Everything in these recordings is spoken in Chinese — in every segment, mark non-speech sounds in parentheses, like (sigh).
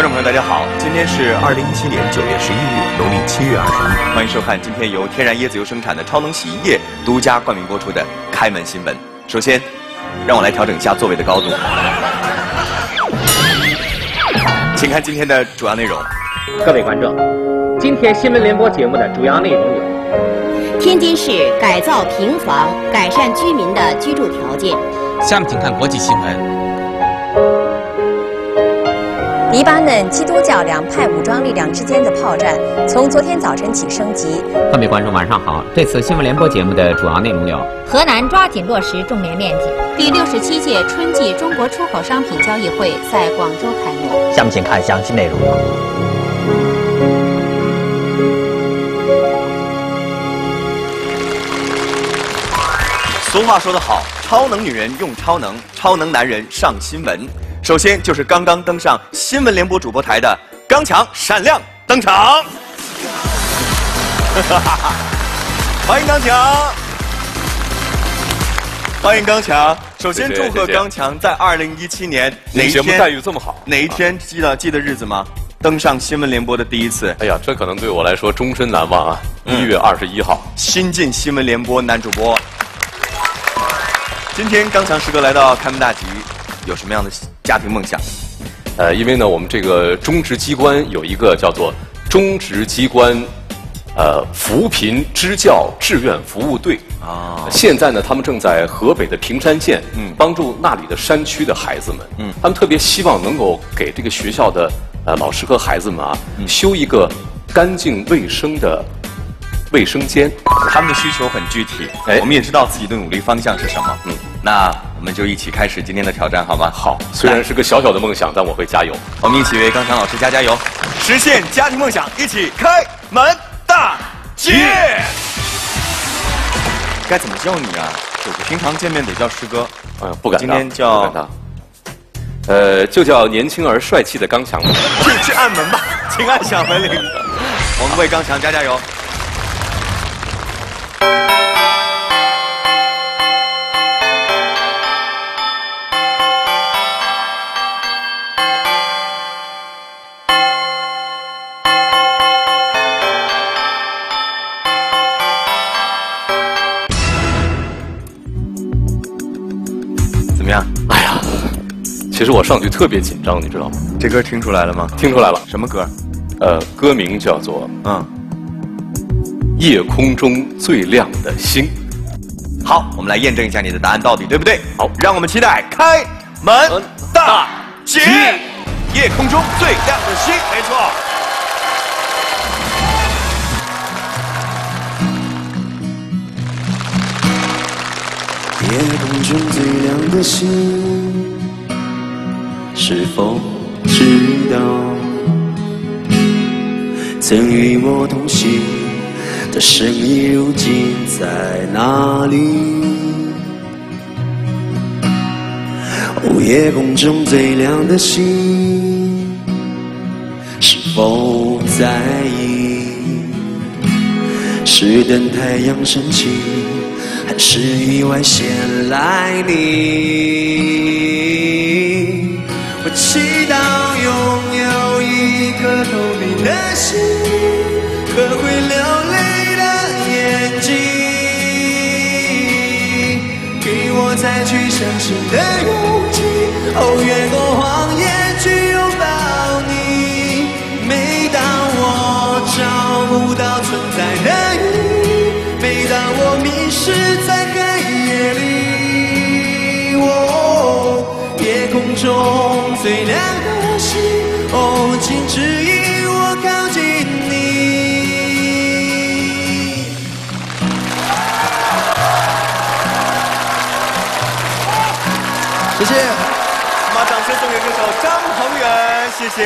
观众朋友，大家好，今天是二零一七年九月十一日，农历七月二十一，欢迎收看今天由天然椰子油生产的超能洗衣液独家冠名播出的开门新闻。首先，让我来调整一下座位的高度，请看今天的主要内容。各位观众，今天新闻联播节目的主要内容有：天津市改造平房，改善居民的居住条件。下面请看国际新闻。黎巴嫩基督教两派武装力量之间的炮战从昨天早晨起升级。各位观众，晚上好。这次新闻联播节目的主要内容有：河南抓紧落实种棉面积。第六十七届春季中国出口商品交易会在广州开幕。下面请看详细内容。俗话说得好，超能女人用超能，超能男人上新闻。首先就是刚刚登上新闻联播主播台的刚强闪亮登场，欢迎刚强，欢迎刚强。首先祝贺刚强在二零一七年哪一天节目待遇这么好？哪一天记得记得日子吗？登上新闻联播的第一次，哎呀，这可能对我来说终身难忘啊！一月二十一号，新晋新闻联播男主播。今天刚强师哥来到开门大吉，有什么样的家庭梦想？呃，因为呢，我们这个中职机关有一个叫做中职机关，呃，扶贫支教志愿服务队。啊。现在呢，他们正在河北的平山县，嗯。帮助那里的山区的孩子们，嗯。他们特别希望能够给这个学校的呃老师和孩子们啊，嗯。修一个干净卫生的卫生间。他们的需求很具体，哎我们也知道自己的努力方向是什么。嗯，那我们就一起开始今天的挑战，好吗？好，虽然是个小小的梦想，但我会加油。我们一起为刚强老师加加油，实现家庭梦想，一起开门大吉。该怎么叫你啊？我平常见面得叫师哥，哎呀，不敢当，今天叫。呃，就叫年轻而帅气的刚强吧。去去按门吧，请按响门铃。我们为刚强加加油。其实我上去特别紧张，你知道吗？这歌听出来了吗？听出来了，什么歌？呃，歌名叫做嗯，《夜空中最亮的星》。好，我们来验证一下你的答案到底对不对。好让我们期待开门大吉，夜空中最亮的星，没错。夜空中最亮的星，是否知道？曾与我同行的身影，如今在哪里？哦，夜空中最亮的星，是否在意？是等太阳升起，还是意外先来临？我祈祷拥有一颗透明的心和会流泪的眼睛，给我再去相信的勇气。哦，越过谎言去拥抱你。每当我找不到存在的中最亮的星，哦，请指引我靠近你。谢谢。我们把掌声送给歌手张恒远，谢谢，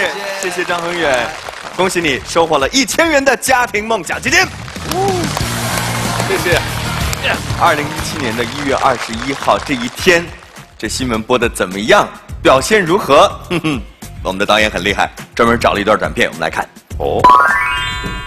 谢谢张恒远，恭喜你收获了一千元的家庭梦想基金。谢谢。二零一七年的一月二十一号这一天，这新闻播的怎么样？表现如何？哼哼，我们的导演很厉害，专门找了一段短片，我们来看。哦，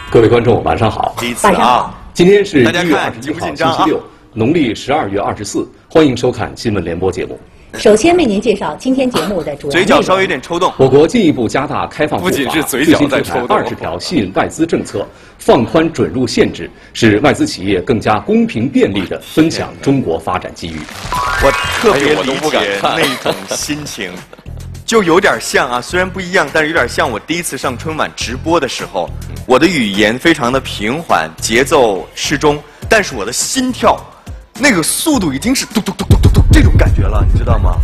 各位观众，晚上好。第一次啊，今天是大家看一月二十一号星期六，农历十二月二十四，欢迎收看新闻联播节目。首先为您介绍今天节目的主要嘴角稍微有点抽动。我国进一步加大开放步伐，不仅是嘴角在抽动二十条吸引外资政策，放宽准入限制，使外资企业更加公平便利地分享中国发展机遇。我特别理解那种心情，(laughs) 就有点像啊，虽然不一样，但是有点像我第一次上春晚直播的时候，我的语言非常的平缓，节奏适中，但是我的心跳，那个速度已经是嘟嘟嘟嘟嘟嘟了，你知道吗？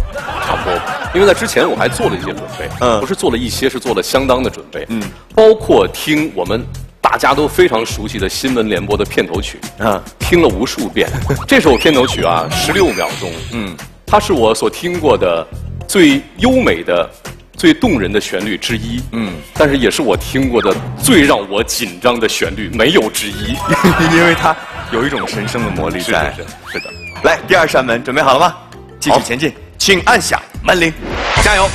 差不多，因为在之前我还做了一些准备，嗯不是做了一些，是做了相当的准备，嗯，包括听我们大家都非常熟悉的新闻联播的片头曲，啊，听了无数遍。(laughs) 这首片头曲啊，十六秒钟，嗯，它是我所听过的最优美的、最动人的旋律之一，嗯，但是也是我听过的最让我紧张的旋律，没有之一。(laughs) 因为它有一种神圣的魔力是在。是的。来，第二扇门准备好了吗？继续前进，请按下门铃，加油！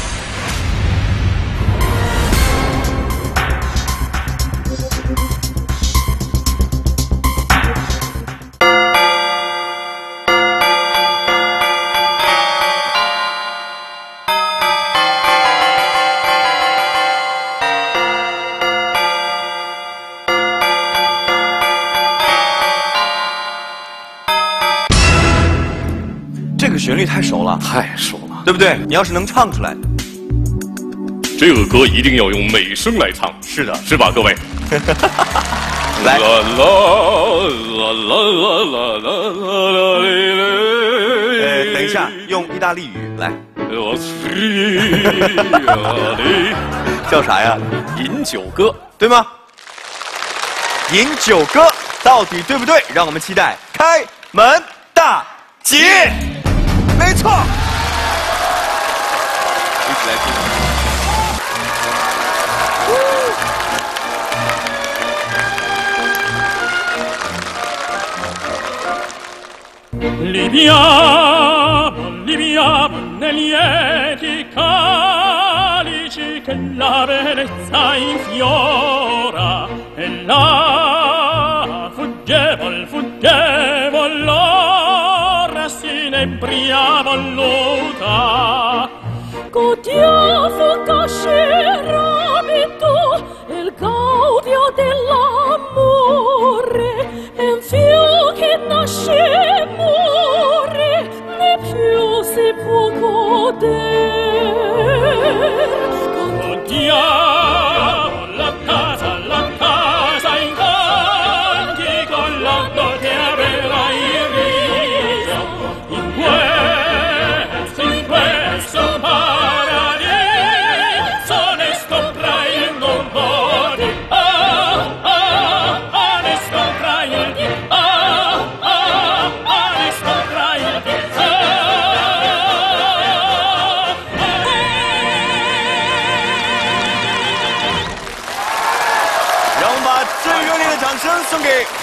对？你要是能唱出来，这个歌一定要用美声来唱，是的是吧，各位？(laughs) 来啦啦啦啦啦啦啦呃，等一下，用意大利语来，叫啥呀？饮酒歌，对吗？饮酒歌到底对不对？让我们期待开门大吉。没错，Libiamo, libiamo negli lieti calici che la bellezza infiora. E la fuggevol, fuggevol l'ora si inebriava allora.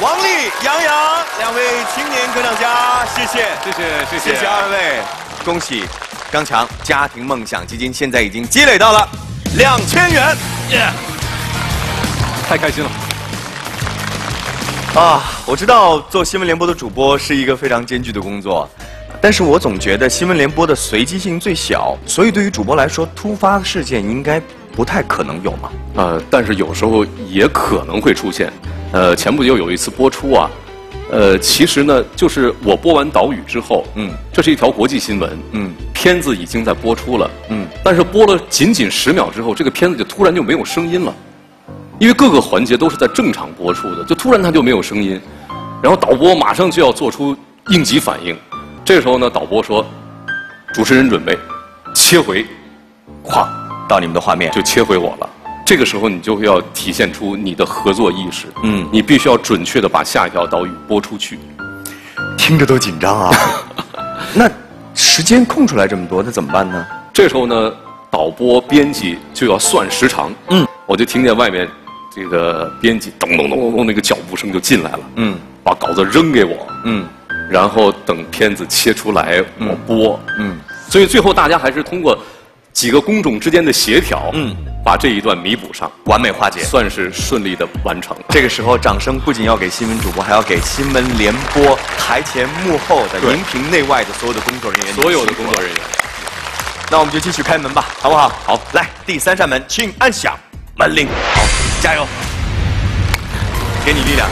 王丽、杨洋两位青年歌唱家，谢谢，谢谢谢谢谢二位，恭喜刚强家庭梦想基金现在已经积累到了两千元，耶！太开心了。啊，我知道做新闻联播的主播是一个非常艰巨的工作，但是我总觉得新闻联播的随机性最小，所以对于主播来说，突发事件应该不太可能有嘛。呃，但是有时候也可能会出现。呃，前不久有一次播出啊，呃，其实呢，就是我播完岛屿之后，嗯，这是一条国际新闻，嗯，片子已经在播出了，嗯，但是播了仅仅十秒之后，这个片子就突然就没有声音了，因为各个环节都是在正常播出的，就突然它就没有声音，然后导播马上就要做出应急反应，这时候呢，导播说，主持人准备切回，咵，到你们的画面就切回我了。这个时候，你就要体现出你的合作意识。嗯你必须要准确的把下一条岛屿播出去。听着都紧张啊。(laughs) 那时间空出来这么多，那怎么办呢？这时候呢，导播、编辑就要算时长。嗯，我就听见外面这个编辑咚咚咚咚咚那个脚步声就进来了。嗯把稿子扔给我，嗯然后等片子切出来我播。嗯所以最后大家还是通过几个工种之间的协调，嗯，把这一段弥补上，完美化解。算是顺利的完成。这个时候，掌声不仅要给新闻主播，还要给新闻联播台前幕后的荧屏内外的所有的工作人员。所有的工作人员，那我们就继续开门吧，好不好？好，来，第三扇门，请按响门铃。好，加油，给你力量。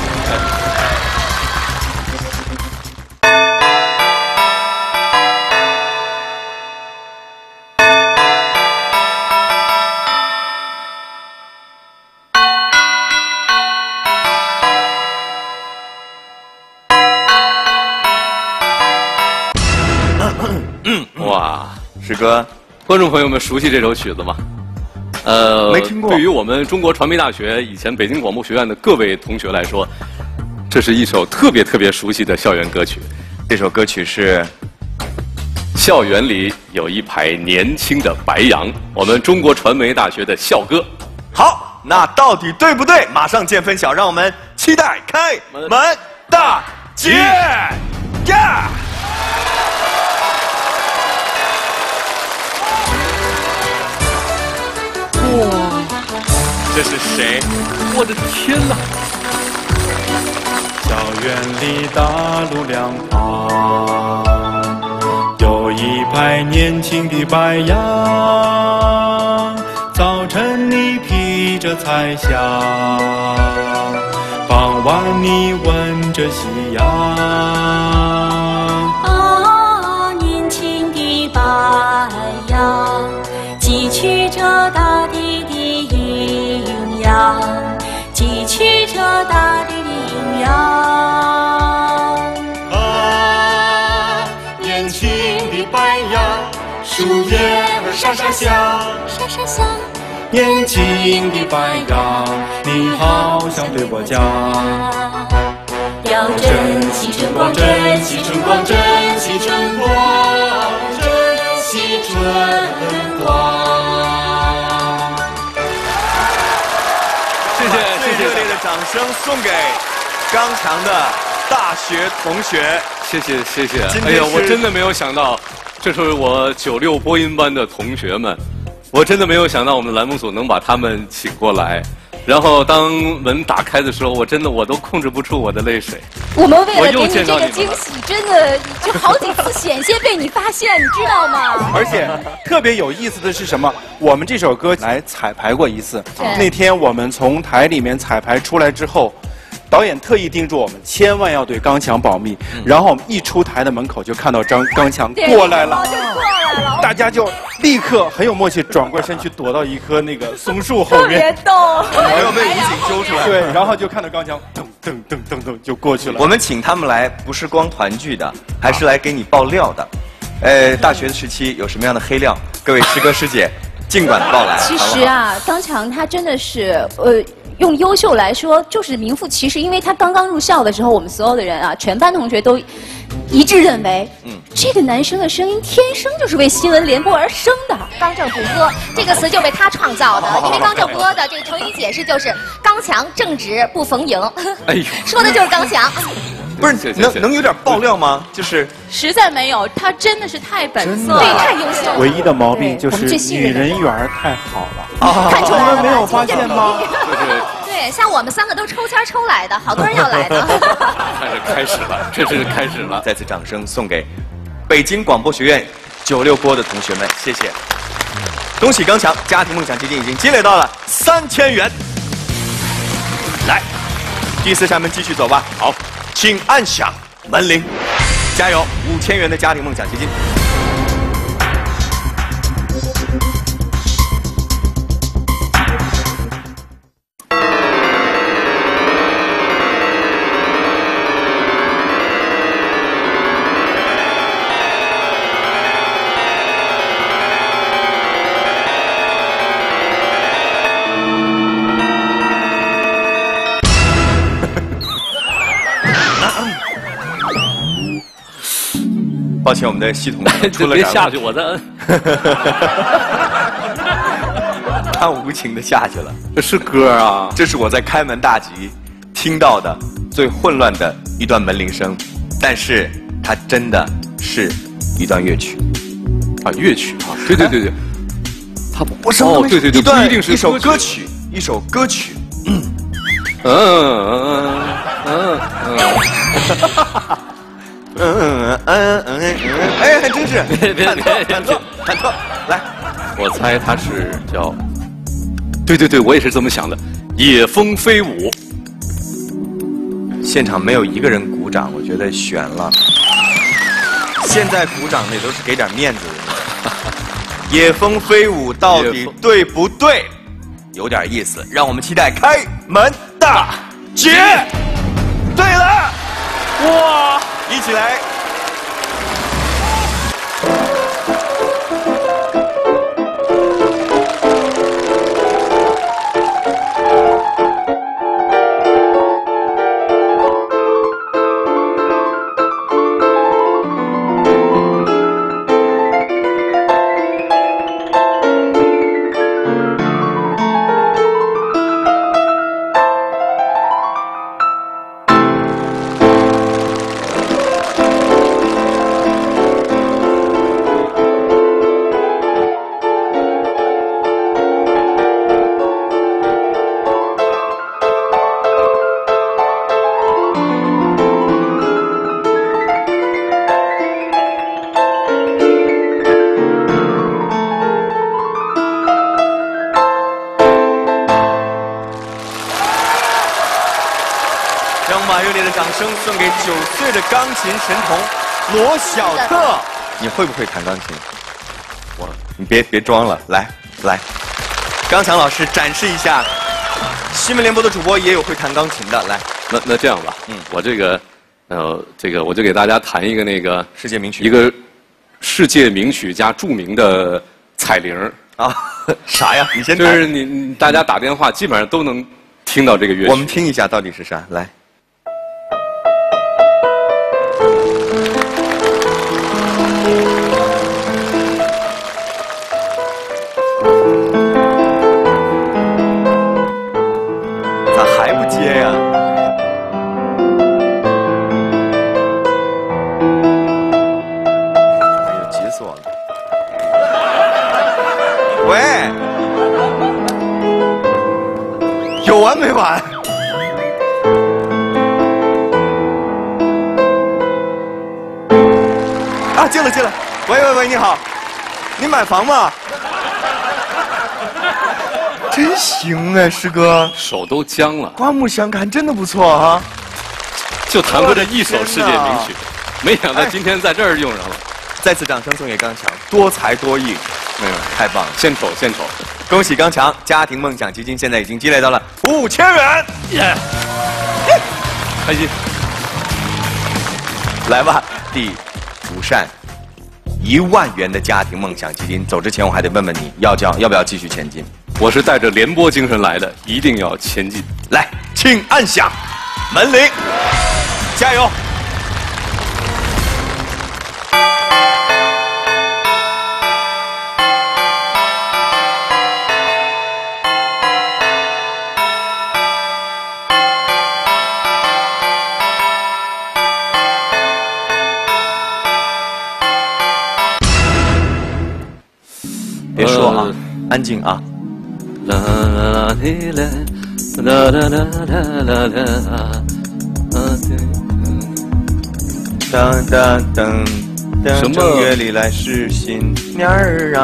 哇，师哥，观众朋友们熟悉这首曲子吗？呃，没听过对于我们中国传媒大学以前北京广播学院的各位同学来说，这是一首特别特别熟悉的校园歌曲。这首歌曲是校园里有一排年轻的白杨，我们中国传媒大学的校歌。好，那到底对不对？马上见分晓，让我们期待开门大吉呀！这是谁？我的天哪！校园里大路两旁，有一排年轻的白杨。早晨你披着彩霞，傍晚你吻着夕阳。啊，年轻的白杨，汲取着大大地的营养。啊，年轻的白杨，树叶儿沙沙响，沙沙响，年轻的白杨，你好像对我讲。要珍惜春光，珍惜声送给刚强的大学同学。谢谢谢谢哎呀，我真的没有想到，这是我九六播音班的同学们，我真的没有想到我们栏目组能把他们请过来。然后当门打开的时候，我真的我都控制不住我的泪水。我们为了给你这个惊喜，真的就好几次险些被你发现，你知道吗？(laughs) 而且特别有意思的是什么？我们这首歌来彩排过一次。那天我们从台里面彩排出来之后，导演特意叮嘱我们千万要对刚强保密。然后我们一出台的门口就看到张刚强过来了就，过来了，大家就立刻很有默契转过身去躲到一棵那个松树后面别面。逗。没有被武警揪出来。对，然后就看到刚强噔噔噔噔噔就过去了。我们请他们来，不是光团聚的，还是来给你爆料的。呃，大学的时期有什么样的黑料？各位师哥师姐，尽管报来。其实啊，刚强他真的是呃。用优秀来说，就是名副其实。因为他刚刚入校的时候，我们所有的人啊，全班同学都一致认为，嗯这个男生的声音天生就是为新闻联播而生的。刚正不阿这个词就被他创造的，(laughs) 因为刚正不阿的这个成语解释就是刚强正直不逢迎，哎呦，(laughs) 说的就是刚强。(laughs) 不是能能有点爆料吗？就是实在没有，他真的是太本色了，对，太优秀了。唯一的毛病就我们最是女人缘太好了。看出来了你们没有发现吗？对，像我们三个都抽签抽来的，好多人要来的。(laughs) 开始开始了，这是开始了。再次掌声送给北京广播学院九六播的同学们，谢谢。恭喜刚强，家庭梦想基金已经积累到了三千元。来，第四扇门继续走吧。好，请按响门铃，加油！五千元的家庭梦想基金。抱歉，我们的系统 (laughs) 出了别下去，我再摁。(laughs) 他无情的下去了。这是歌啊！这是我在开门大吉听到的最混乱的一段门铃声，但是它真的是一段乐曲啊，乐曲啊，对对对对，它不是哦，对对对，一段不一定是一首歌歌曲，一首歌曲。嗯嗯嗯嗯嗯 (laughs) 嗯嗯嗯嗯嗯，哎，还真是别别看错看错别，忐忑，来，我猜他是叫，对对对，我也是这么想的，野蜂飞舞。现场没有一个人鼓掌，我觉得悬了。现在鼓掌的也都是给点面子的人。(laughs) 野蜂飞舞到底对不对？有点意思，让我们期待开门大吉。对了，哇，一起来。把热烈的掌声送给九岁的钢琴神童罗小特。你会不会弹钢琴？我，你别别装了，来来，刚强老师展示一下。新闻联播的主播也有会弹钢琴的，来，那那这样吧，嗯，我这个，呃，这个我就给大家弹一个那个世界名曲，一个世界名曲加著名的彩铃啊，(laughs) 啥呀？你先就是你你大家打电话基本上都能听到这个乐曲。我们听一下到底是啥，来。你好，你买房吗？(laughs) 真行哎，师哥，手都僵了。刮目相看，真的不错啊！就弹过这一首世界名曲，没想到今天在这儿用上了。再次掌声送给刚强，多才多艺，没有，太棒了，献丑献丑！恭喜刚强，家庭梦想基金现在已经积累到了五千元，耶！开心。来吧，第五扇一万元的家庭梦想基金。走之前，我还得问问你要叫要不要继续前进？我是带着联播精神来的，一定要前进。来，请按响门铃，加油！安静啊。啦啦啦哩啦，啦啦啦啦啦啦啊！当当当当，什么正月里来是新年儿啊！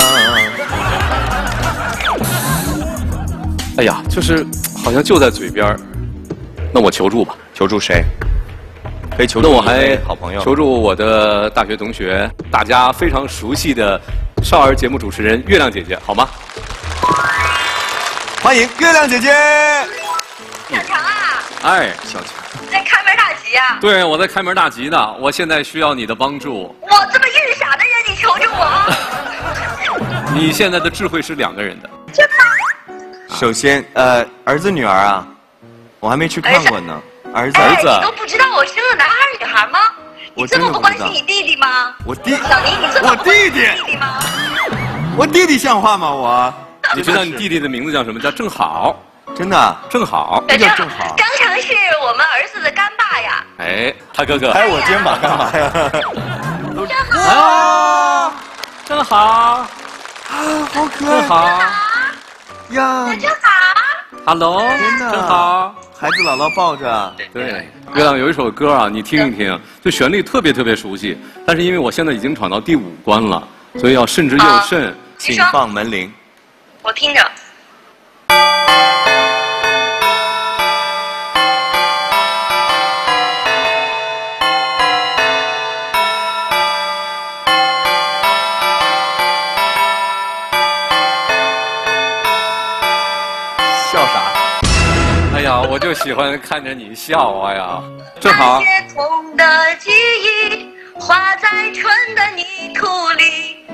(laughs) 哎呀，就是好像就在嘴边儿那我求助吧，求助谁？可以求助那我还好朋友求助我的大学同学，大家非常熟悉的少儿节目主持人月亮姐姐，好吗？欢迎月亮姐姐。小强啊，哎，小强，在开门大吉啊！对，我在开门大吉呢，我现在需要你的帮助。我这么愚傻的人，你求求我啊？(laughs) 你现在的智慧是两个人的，真的？首先，呃，儿子女儿啊，我还没去看过呢。儿子，哎，儿子，你都不知道我生了男孩女孩吗？我你这么不关心你弟弟吗？我弟，小宁，你这么我不关心弟弟弟弟吗？我弟弟像话吗？我，你知道你弟弟的名字叫什么？叫正好，真的，正好，对，正正好刚强是我们儿子的干爸呀。哎，他哥哥，拍我肩膀干嘛呀？正好。啊，正好，啊，好可爱正好呀！正好。，Hello，天哪正好。孩子姥姥抱着，对，月亮有一首歌啊，你听一听，就旋律特别特别熟悉，但是因为我现在已经闯到第五关了，所以要慎之又慎。请放门铃。我听着。就喜欢看着你笑，哎呀，正好那。些痛的记忆化在春的泥土里，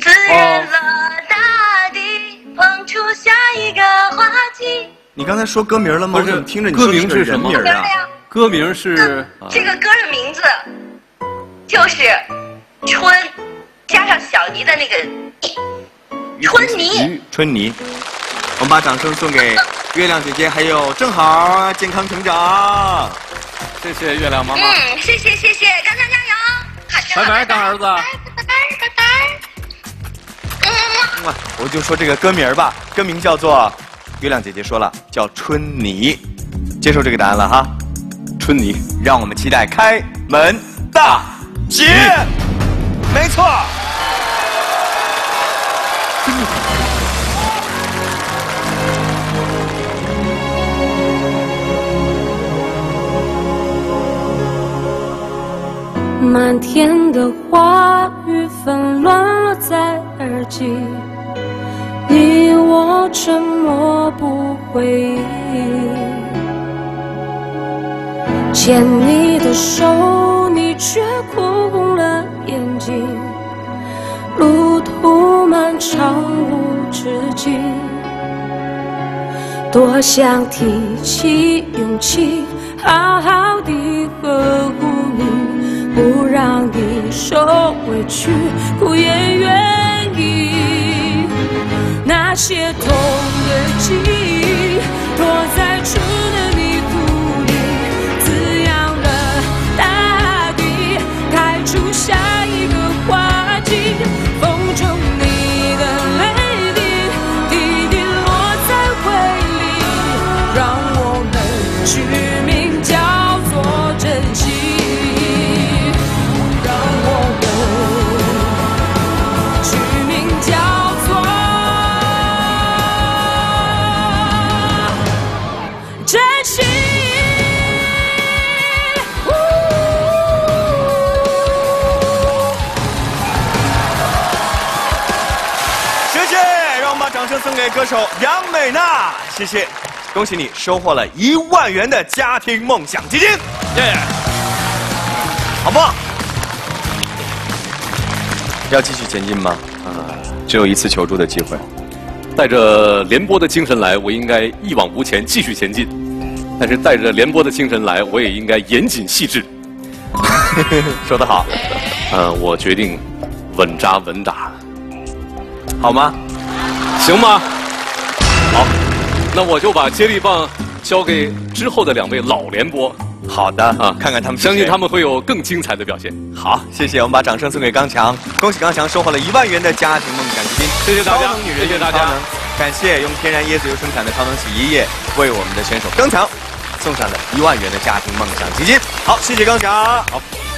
滋润了大地，捧出下一个花季。你刚才说歌名了吗？不是听着你歌名是什么名啊？歌名是这个歌的名字就是春，加上小尼的那个春泥。春泥。我们把掌声送给月亮姐姐，还有正好健康成长。谢谢月亮妈妈。嗯，谢谢谢谢，刚强加油！拜拜，大儿子。拜拜拜拜哇我就说这个歌名吧，歌名叫做，月亮姐姐说了，叫春泥。接受这个答案了哈，春泥。让我们期待开门大吉。没错。漫天的话语纷乱落在耳际，你我沉默不回应。牵你的手，你却哭红了眼睛，路途漫长无止境。多想提起勇气，好好地呵护，不让你受委屈，苦也愿意。那些痛的记忆，躲在谢谢，恭喜你收获了一万元的家庭梦想基金，耶，好棒！要继续前进吗？啊，只有一次求助的机会。带着联播的精神来，我应该一往无前，继续前进。但是带着联播的精神来，我也应该严谨细致。(laughs) 说得好，呃，我决定稳扎稳打，好吗？行吗？好，那我就把接力棒交给之后的两位老联播。好的啊，看看他们相信他们会有更精彩的表现。好，谢谢，我们把掌声送给刚强，恭喜刚强收获了一万元的家庭梦想基金，谢谢大家女人谢谢大家感谢用天然椰子油生产的超能洗衣液为我们的选手刚强送上了一万元的家庭梦想基金。好，谢谢刚强。好。